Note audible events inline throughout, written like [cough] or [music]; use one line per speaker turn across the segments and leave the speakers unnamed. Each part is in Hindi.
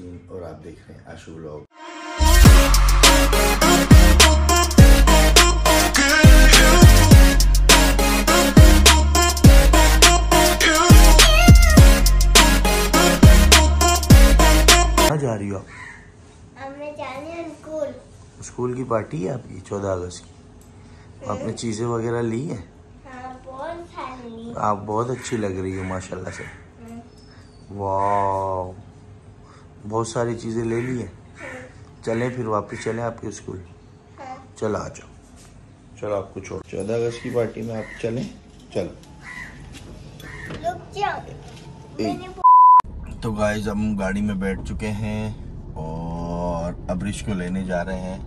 यासीन और आप देख रहे हैं आशु कहाँ जा रही हो
हैं स्कूल।
स्कूल की पार्टी है आपकी चौदह अगस्त की? आपने चीज़ें वगैरह ली हैं?
हाँ बहुत
आप बहुत अच्छी लग रही हो माशाल्लाह से। वाह बहुत सारी चीज़ें ले ली हैं। चलें फिर वापस चलें आपके स्कूल।
हाँ
चलो आ जाओ। चलो आपको छोड़। चौदह अगस्त की पार्टी में आप चलें। चलो। तो गाइज़ हम गाड़ी में बैठ चुके हैं और अबरिश को लेने जा रहे हैं।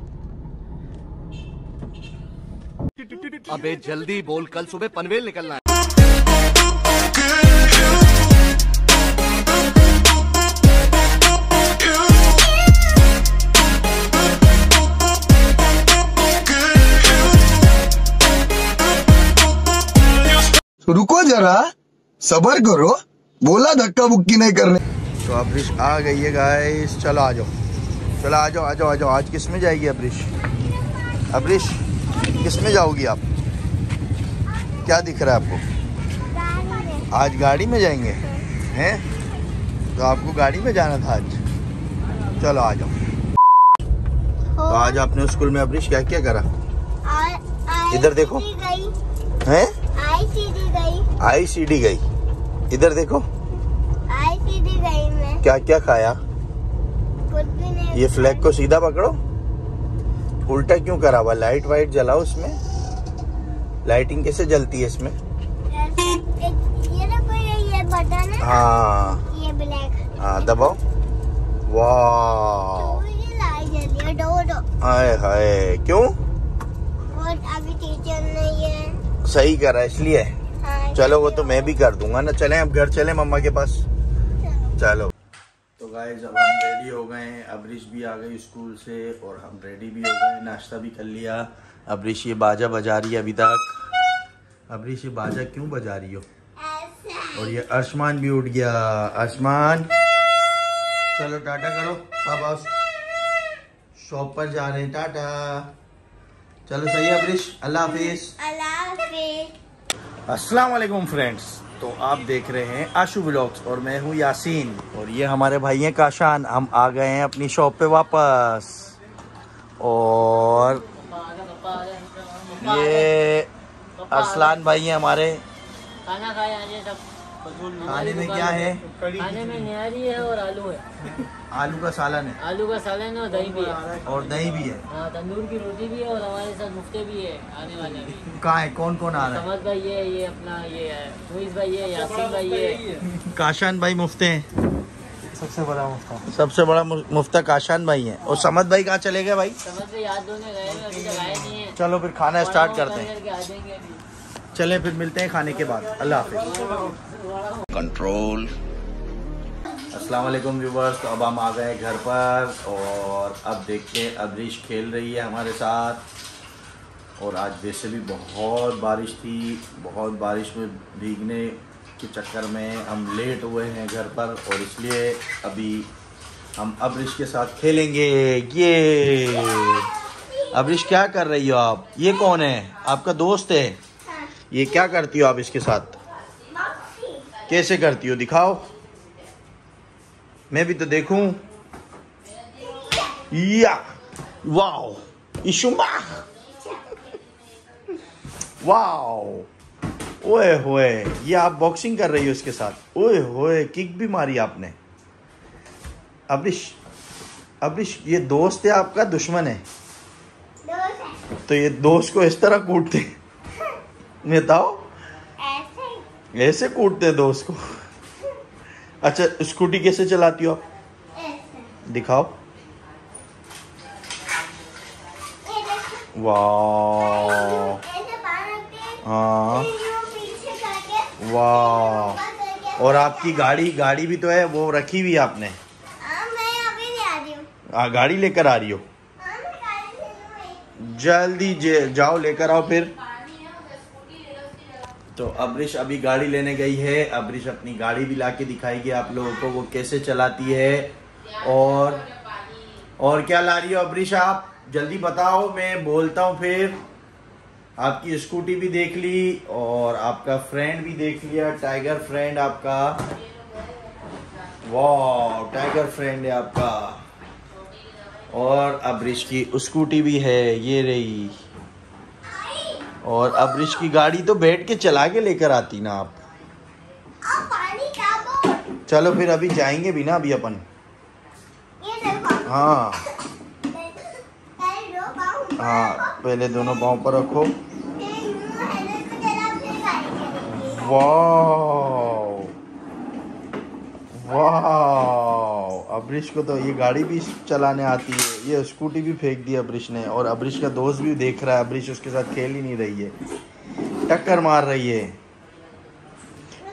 अबे जल्दी बोल कल सुबह पनवेल निकलना है।
रुको जरा सबर करो बोला धक्का बुक्की नहीं करने।
तो अबरिश आ गई है गाइस चलो आ जाओ। चलो आ जाओ आ जाओ आ जाओ। आज किसमें जाएगी अबरिश? अबरिश किसमें जाओगी आप? क्या दिख रहा है आपको? आज गाड़ी में जाएँगे हैं? तो आपको गाड़ी में जाना था आज। चलो आ जाओ। तो आज आपने स्कूल में अब्रिश क्या क्या करा इधर देखो। हैं?
गई
आई सी डी गई। इधर देखो।
आई सीधी गई मैं।
क्या क्या खाया?
कुछ भी नहीं।
ये फ्लैग को सीधा पकड़ो। उल्टा क्यों करा हुआ? लाइट वाइट जलाओ इसमें। लाइटिंग कैसे जलती है इसमें?
है।
हाँ।
ये ब्लैक
हाँ दबाओ। वाह।
तो है
हाय हाय। क्यों?
अभी टीचर ने ये
सही करा इसलिए।
हाँ
चलो वो तो मैं भी कर दूँगा ना। चले अब घर चले मम्मा के पास।
चलो।
चलो तो गाइज़ अब हम रेडी हो गए हैं। अबरिश भी आ गई स्कूल से और हम रेडी भी हो गए नाश्ता भी कर लिया। अबरिश ये बाजा बजा रही है अभी तक। अबरिश ये बाजा क्यों बजा रही हो? और ये आसमान भी उठ गया। आसमान चलो टाटा करो पापा शॉप पर जा रहे हैं टाटा। चलो सही है अबरिश? अल्लाह हाफिज।
अल्लाह हाफिज।
अस्सलाम वालेकुम फ्रेंड्स। तो आप देख रहे हैं आशु ब्लॉग्स और मैं हूँ यासीन। और ये हमारे भाई हैं काशान। हम आ गए हैं अपनी शॉप पे वापस। और ये अरसलान भाई हैं हमारे।
खाना खाए आज सब।
खाने में क्या है?
खाने में निहारी है और आलू है।
आलू का सालन है।
आलू का सालन है और दही भी है।
और दही भी है।
हाँ तंदूर की रोटी भी है और हमारे साथ मुफ्ते भी है आने वाले भी।
कहाँ है? कौन कौन आ रहा है?
समझ भाई ये ये अपना ये है भाई ये यासीन भाई ये
है। काशान भाई मुफ्ते हैं।
सबसे बड़ा मुफ्ता।
सबसे बड़ा मुफ्ता काशान भाई है। और समद भाई कहाँ चले गए भाई?
समझ याद गए अभी तक आए नहीं है।
चलो फिर खाना स्टार्ट करते हैं।
करके आ जाएँगे अभी।
चलें फिर मिलते हैं खाने के बाद। अल्लाह हाफिज। कंट्रोल अस्सलाम वालेकुम व्यूवर्स तो अब हम आ गए घर पर और अब देखते हैं अबरीश खेल रही है हमारे साथ। और आज वैसे भी बहुत बारिश थी बहुत बारिश में भीगने के चक्कर में हम लेट हुए हैं घर पर और इसलिए अभी हम अबरीश के साथ खेलेंगे। ये! अबरीश क्या कर रही हो आप? ये कौन है? आपका दोस्त है। ये क्या करती हो आप इसके साथ? कैसे करती हो? दिखाओ। मैं भी तो देखूँ। या वाओ इशुमा। वाओ ओए होए ये आप बॉक्सिंग कर रही हो इसके साथ। ओए होए किक भी मारी आपने। अबरिश अबरिश ये दोस्त है आपका दुश्मन है।
दोस्त है।
तो ये दोस्त को इस तरह कूटते? [laughs] बताओ।
ऐसे
कूटते हैं दोस्त को। अच्छा स्कूटी कैसे चलाती हो आप? दिखाओ। वाह।
हैं।
हाँ वाह। और आपकी गाड़ी गाड़ी भी तो है वो रखी हुई आपने?
हाँ मैं अभी नहीं आ रही
आ, गाड़ी लेकर आ रही हो।
हाँ
जल्दी जाओ लेकर आओ फिर। तो अबरिश अभी गाड़ी लेने गई है। अबरिश अपनी गाड़ी भी लाके दिखाएगी आप लोगों को, वो कैसे चलाती है। और और क्या ला रही हो अब्रिश आप? जल्दी बताओ, मैं बोलता हूँ फिर। आपकी स्कूटी भी देख ली और आपका फ्रेंड भी देख लिया। टाइगर फ्रेंड आपका। वाह टाइगर फ्रेंड है आपका। और अब्रिश की स्कूटी भी है, ये रही। और अब्रिश की गाड़ी तो बैठ के चला के लेकर आती ना आप।
आप पानी
चलो फिर अभी जाएँगे भी ना अभी अपन। हाँ। हाँ पहले दोनों पाँव पर रखो। वाह वाह अब्रिश को तो ये गाड़ी भी चलाने आती है। ये स्कूटी भी फेंक दी अब्रिश ने और अब्रिश का दोस्त भी देख रहा है। अब्रिश उसके साथ खेल ही नहीं रही है। टक्कर मार रही है।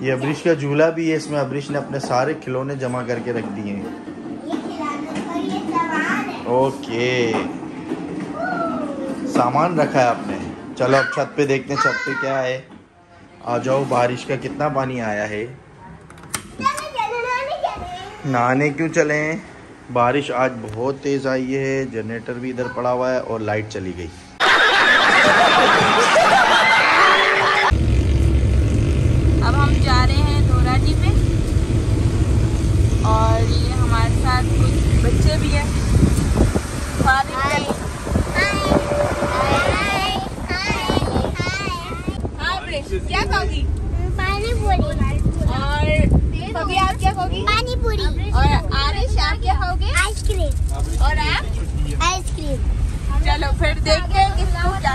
ये अब्रिश का झूला भी है। इसमें अब्रिश ने अपने सारे खिलौने जमा करके रख दिए। हैं ओके। सामान रखा है आपने। चलो अब छत पे देखते हैं छत पे क्या है। आ जाओ, बारिश का कितना पानी आया है। नहाने क्यों चले बारिश आज बहुत तेज आई है, जनरेटर भी इधर पड़ा हुआ है और लाइट चली गई
अब हम जा रहे हैं धोराजी पे और ये हमारे साथ कुछ बच्चे भी हैं खाने
हाय
के-
हाय हाय हाय
हाँ प्रिंस, क्या खाओगी
पानी पूरी
और कभी आप क्या खाओगी
पानी पूरी
और आरिश आप क्या खाओगे
आइसक्रीम
और आप
आइसक्रीम
चलो फिर देखते हैं किसको क्या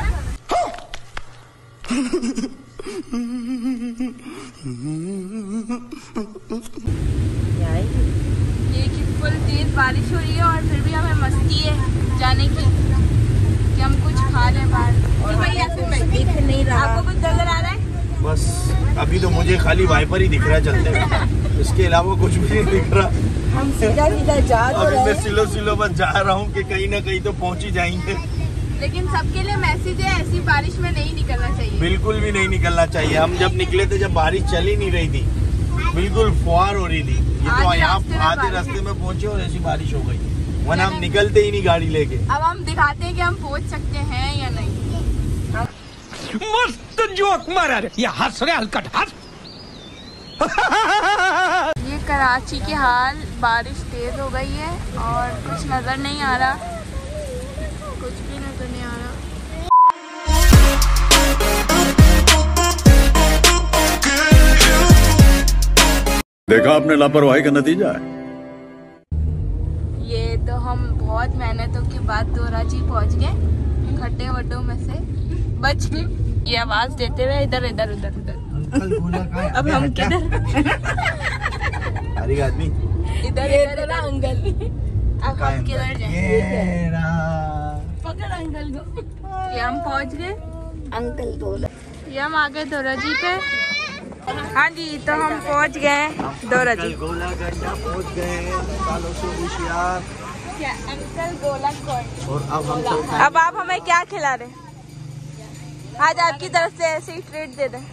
ये कि फुल तेज बारिश हो रही है और फिर भी हमें मस्ती है जाने की कि हम कुछ खा लें बाहर नहीं रहा आपको कुछ नज़र आ रहा है
बस अभी तो मुझे खाली वाइपर ही दिख रहा है चलते हुए इसके अलावा कुछ भी नहीं दिख रहा
हम सीधा सीधा जा
अभी मैं सिलो सिलो बस जा रहा हूँ कि कहीं ना कहीं तो पहुँच ही जाएँगे।
लेकिन सबके लिए मैसेज है ऐसी बारिश में नहीं निकलना चाहिए।
बिल्कुल भी नहीं निकलना चाहिए। हम जब निकले थे जब बारिश चल ही नहीं रही थी बिल्कुल फुहार हो रही थी। ये तो यहाँ
रास्ते में
आधे रास्ते में पहुँचे और ऐसी बारिश हो गई। वरना हम निकलते ही नहीं गाड़ी लेके।
अब हम दिखाते हैं कि हम पहुँच सकते हैं या नहीं।
मस्त जोक मारा रे। या हंस रे हलकट हंस। [laughs]
ये कराची की हाल बारिश तेज हो गई है और कुछ नज़र नहीं आ रहा। कुछ भी नज़र नहीं आ रहा।
देखा आपने लापरवाही का नतीजा है?
ये तो हम बहुत मेहनतों के बाद दोराजी पहुँच गए खड्डे वड्डों में से। बच गए। ये आवाज़ देते हुए इधर इधर उधर उधर। अब हम किधर
अरे आदमी।
इधर इधर ना अंकल। अब हम किधर जाए? पकड़ अंकल को। ये हम पहुँच गए। अंकल को ये हम आ गए दोराजी पे। हाँ जी तो हम पहुँच गए दोराजी
गोला पहुँच गए। सालों से होशियार।
क्या अंकल गोला
और अब हम
अब आप हमें क्या खिला रहे आज आपकी तरफ़ से ऐसे ही ट्रीट दे दें।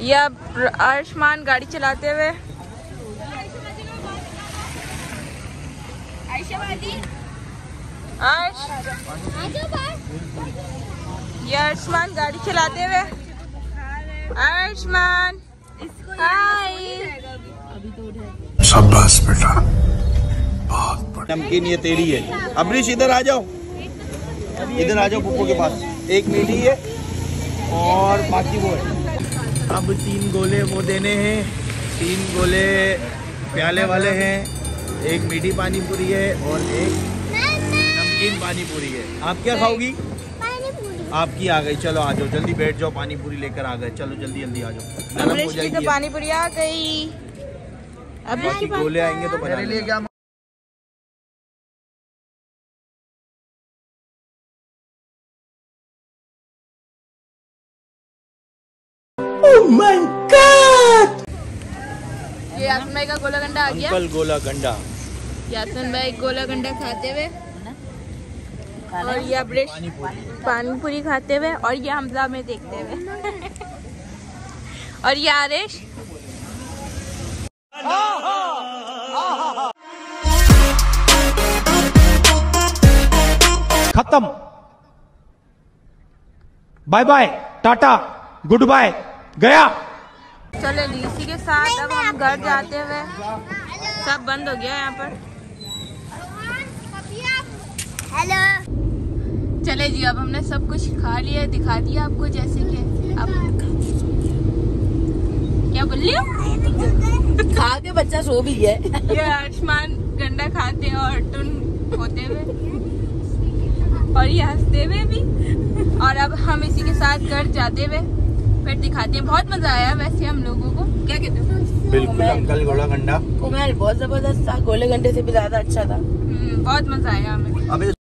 ये आयुष्मान गाड़ी चलाते हुए। ये आयुष्मान गाड़ी चलाते हुए। आयुष्मान।
शाबाश बेटा।
नमकीन ये तेरी है। अमरीश इधर आ जाओ। इधर आ जाओ पुप्पो के पास। एक मीठी है। और बाकी वो है। अब तीन गोले वो देने हैं। तीन गोले प्याले वाले हैं। एक मीठी पानी पूरी है और एक नमकीन पानी पूरी है। आप क्या खाओगी? आपकी आ गई। चलो आ जाओ जल्दी बैठ जाओ पानी पूरी लेकर आ गए। चलो जल्दी जल्दी आ जाओ। नरम हो
अमरीश की तो पानी पूरी आ गई। अब
बाकी गोले आएँगे तो बना Oh माय गॉड
ये यासिन भाई का गोला गंडा आ गया।
अंकल गोला गंडा।
यासिन भाई गोला गंडा खाते हुए। और ये अब
पानी पूरी।
खाते हुए और ये हमजा में देखते हुए। और ये आरेश।
खत्म। Bye bye tata goodbye. गया।
चले जी इसी के साथ अब हम घर जाते हुए। सब बंद हो गया यहाँ पर।
हेलो।
चले जी अब हमने सब कुछ खा लिया दिखा दिया आपको जैसे कि अब क्या बोल रही [laughs]
खा के बच्चा सो भी है। [laughs]
ये आयुष्मान गंडा खाते हैं और टुन होते हुए। [laughs] और ये हँसते हुए भी। और अब हम इसी के साथ घर जाते हुए। फिर दिखाते हैं। बहुत मज़ा आया वैसे हम लोगों को। क्या कहते हैं?
बिल्कुल अंकल घोड़ा गंडा
कुमार बहुत ज़बरदस्त था। गोले गंडे से भी ज़्यादा अच्छा था।
हम्म, बहुत मज़ा आया हमें।
अबे